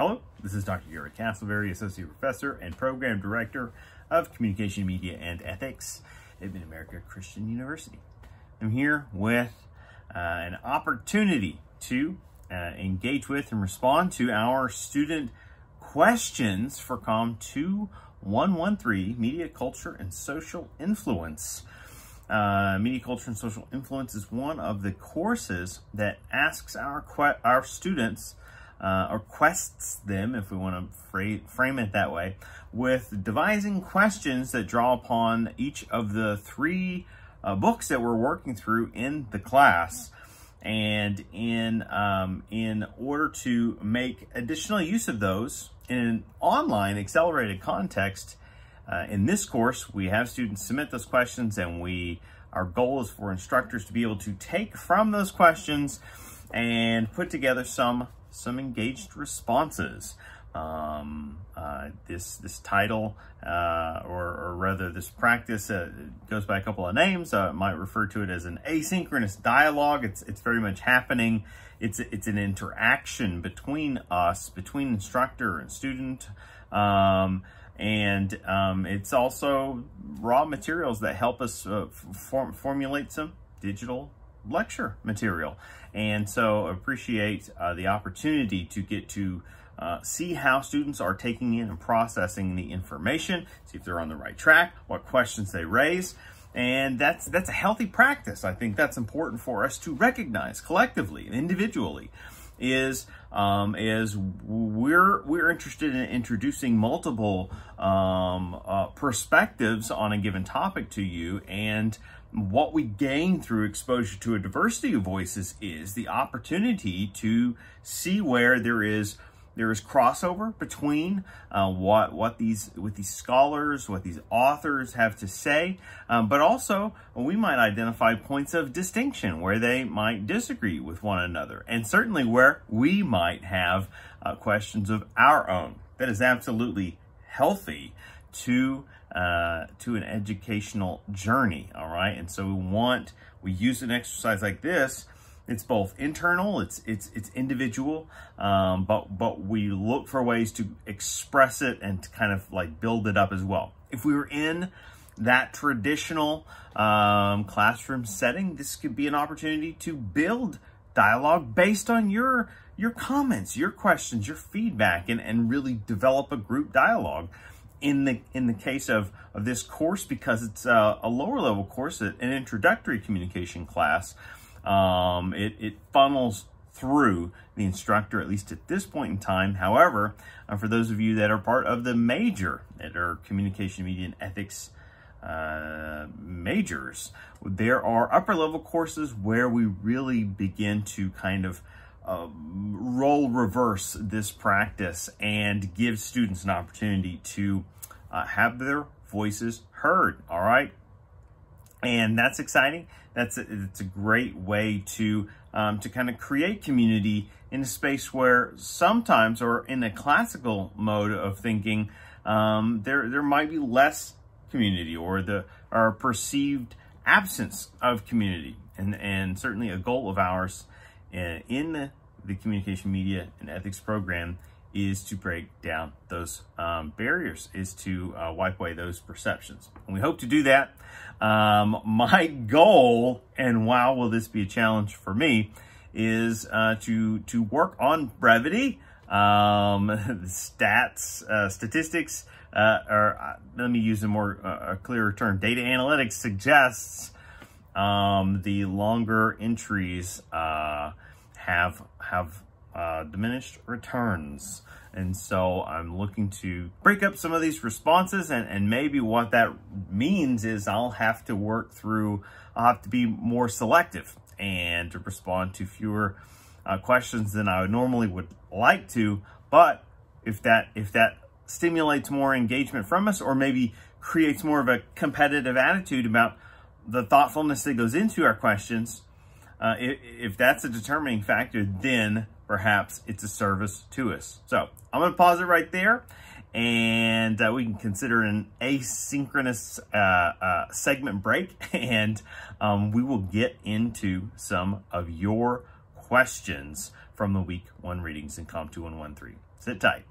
Hello, this is Dr. Garret Castleberry, Associate Professor and Program Director of Communication, Media, and Ethics at Mid-America Christian University. I'm here with uh, an opportunity to uh, engage with and respond to our student questions for COM 2113, Media, Culture, and Social Influence. Uh, Media, Culture, and Social Influence is one of the courses that asks our, our students uh, or quests them, if we want to fra frame it that way, with devising questions that draw upon each of the three uh, books that we're working through in the class. And in, um, in order to make additional use of those in an online accelerated context, uh, in this course, we have students submit those questions and we our goal is for instructors to be able to take from those questions and put together some some engaged responses. Um, uh, this this title, uh, or, or, rather this practice, uh, goes by a couple of names. I might refer to it as an asynchronous dialogue. It's it's very much happening. It's it's an interaction between us, between instructor and student. Um, and um, it's also raw materials that help us uh, form, formulate some digital lecture material. And so appreciate uh, the opportunity to get to uh, see how students are taking in and processing the information, see if they're on the right track, what questions they raise. And that's that's a healthy practice. I think that's important for us to recognize collectively and individually is um, is we're we're interested in introducing multiple um, uh, perspectives on a given topic to you and what we gain through exposure to a diversity of voices is the opportunity to see where there is there is crossover between uh, what what these with these scholars, what these authors have to say, um, but also we might identify points of distinction where they might disagree with one another, and certainly where we might have uh, questions of our own. That is absolutely healthy to uh, to an educational journey, all right? And so we want, we use an exercise like this, it's both internal, it's it's it's individual, um, but but we look for ways to express it and to kind of like build it up as well. If we were in that traditional um, classroom setting, this could be an opportunity to build dialogue based on your your comments, your questions, your feedback, and, and really develop a group dialogue in the in the case of of this course because it's a, a lower level course an introductory communication class um, it, it funnels through the instructor at least at this point in time. However uh, for those of you that are part of the major that are communication media and ethics uh, majors there are upper level courses where we really begin to kind of uh, role reverse this practice and give students an opportunity to uh, have their voices heard. All right. And that's exciting. That's a, it's a great way to um, to kind of create community in a space where sometimes, or in a classical mode of thinking, um, there there might be less community or the or perceived absence of community, and and certainly a goal of ours in the, communication media and ethics program is to break down those um, barriers, is to uh, wipe away those perceptions. And we hope to do that. Um, my goal, and wow, will this be a challenge for me, is uh, to, to work on brevity, um, stats, uh, statistics, uh, or uh, let me use a more uh, a clearer term, data analytics suggests um, the longer entries uh, have have uh, diminished returns. And so I'm looking to break up some of these responses and, and maybe what that means is I'll have to work through, I'll have to be more selective and to respond to fewer uh, questions than I normally would like to. But if that, if that stimulates more engagement from us or maybe creates more of a competitive attitude about the thoughtfulness that goes into our questions, uh, if, if that's a determining factor, then perhaps it's a service to us. So I'm going to pause it right there and uh, we can consider an asynchronous uh, uh, segment break and um, we will get into some of your questions from the week one readings in COM 2113. Sit tight.